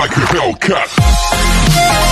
like a Hellcat.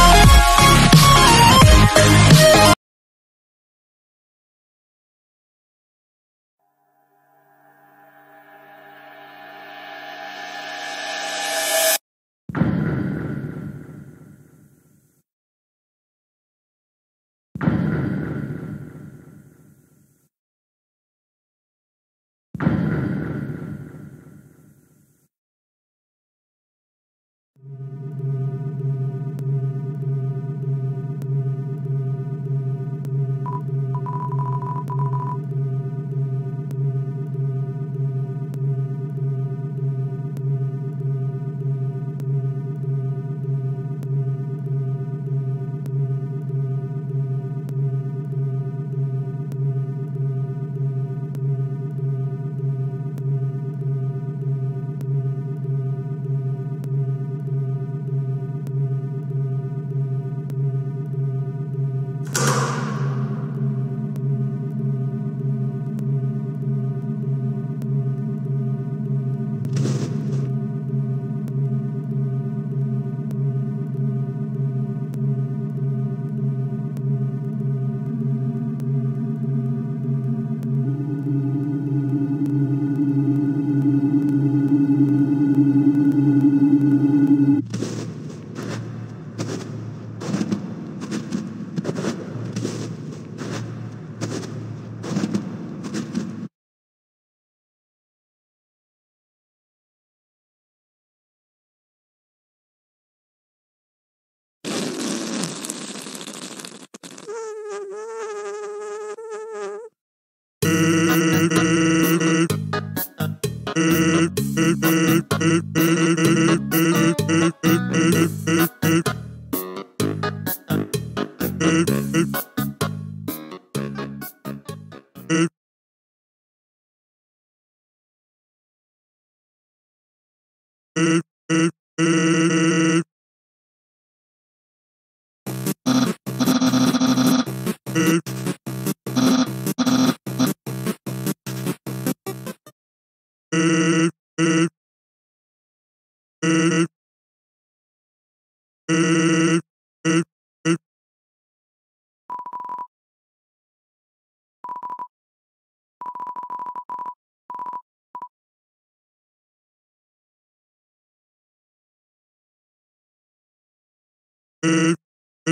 Beep, beep.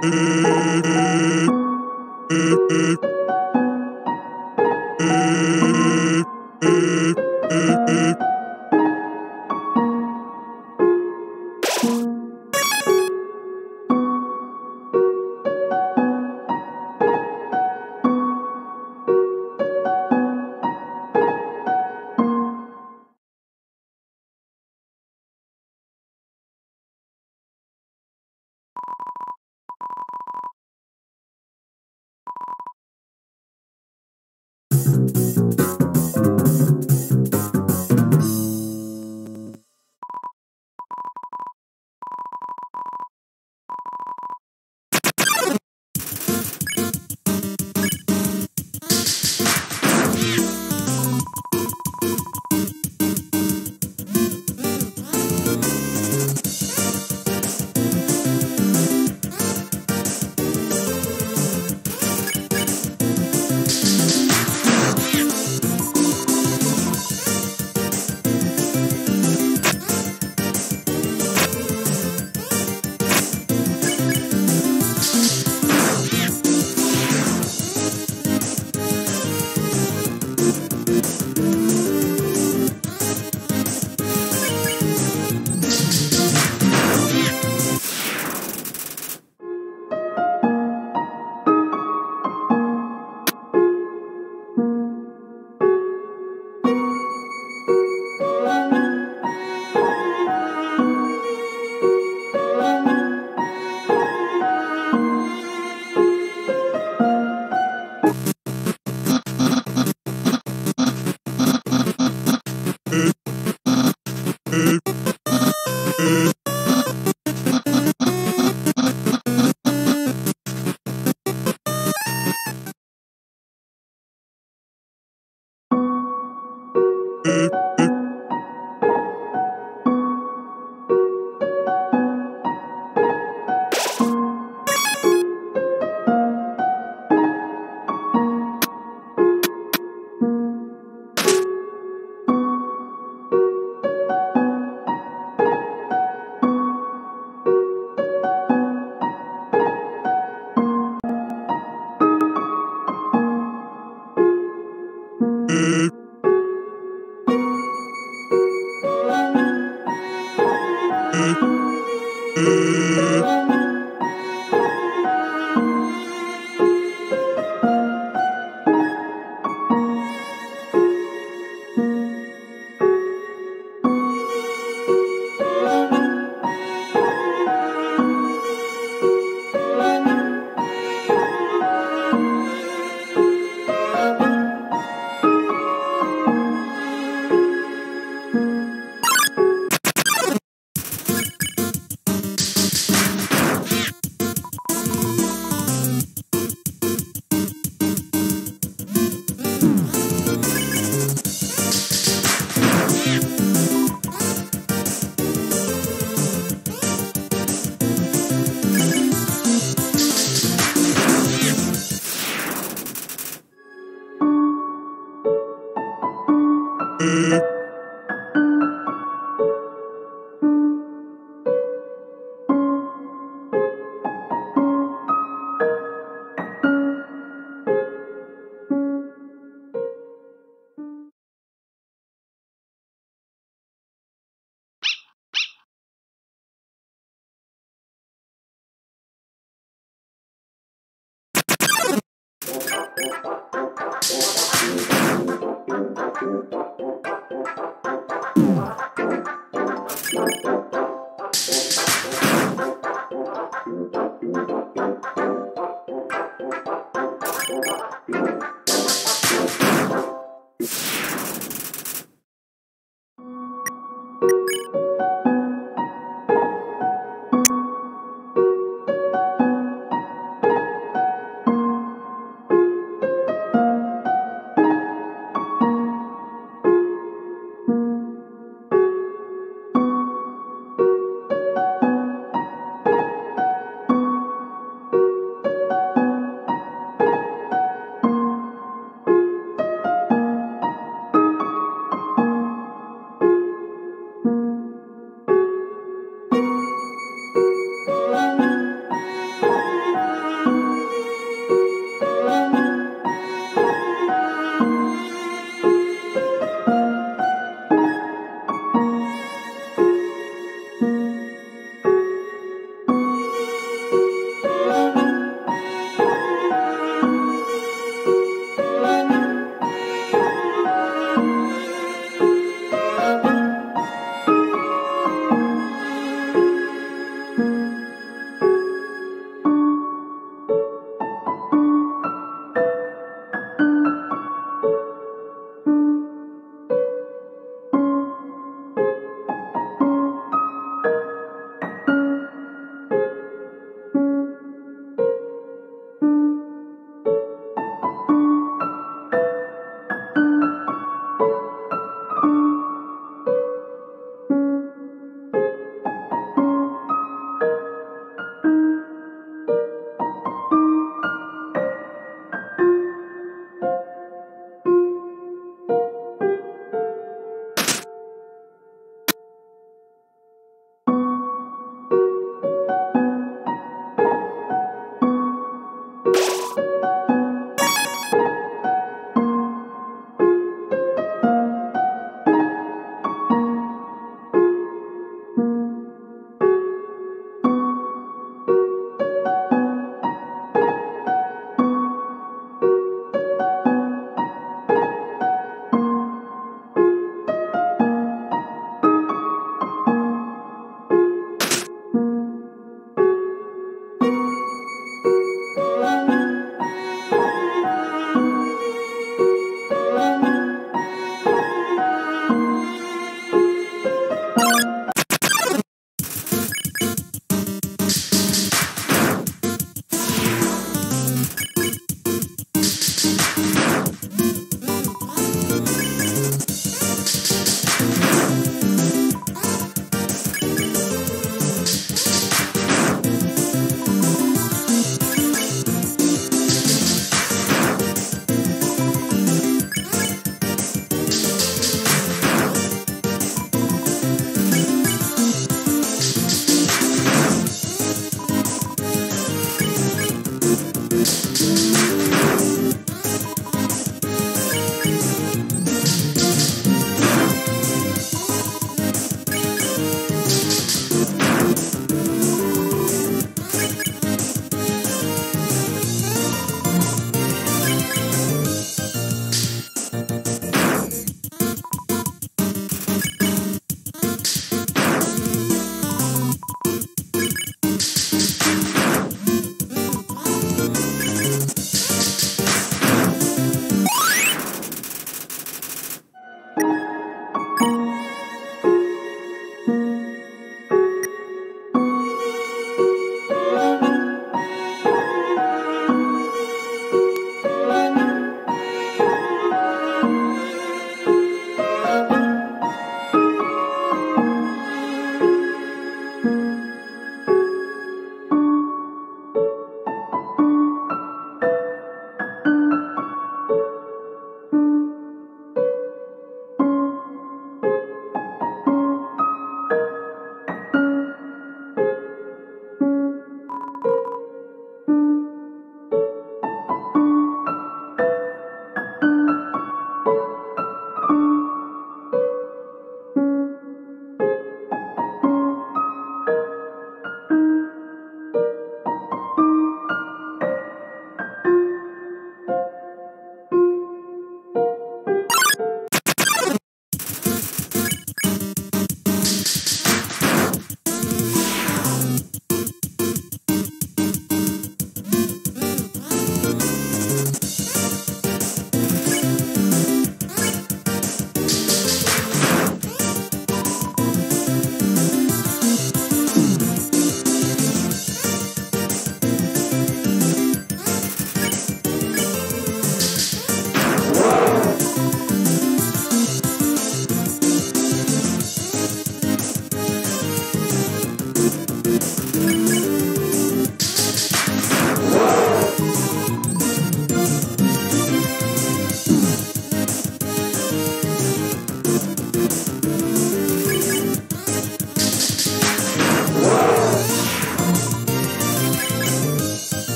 Thank you.